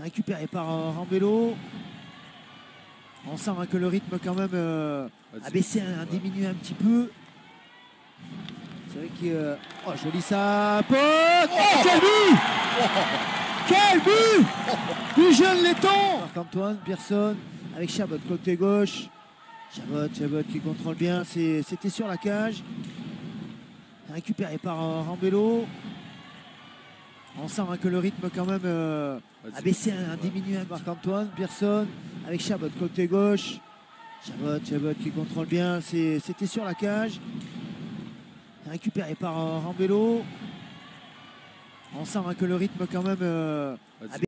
Récupéré par euh, Rambello. On sent hein, que le rythme quand même euh, a baissé, a diminué un petit peu. C'est vrai que... euh, oh, joli ça. Oh, quel but Quel but Du jeune laiton Marc-Antoine, Pearson, avec Chabot côté gauche. Chabot, Chabot qui contrôle bien. C'était sur la cage. Récupéré par Rambello. On sent hein, que le rythme quand même euh, a baissé, a diminué. Marc-Antoine, Pearson, avec Chabot côté gauche. Chabot, Chabot qui contrôle bien. C'était sur la cage. Récupéré par euh, Rambello. On sent hein, que le rythme quand même euh, a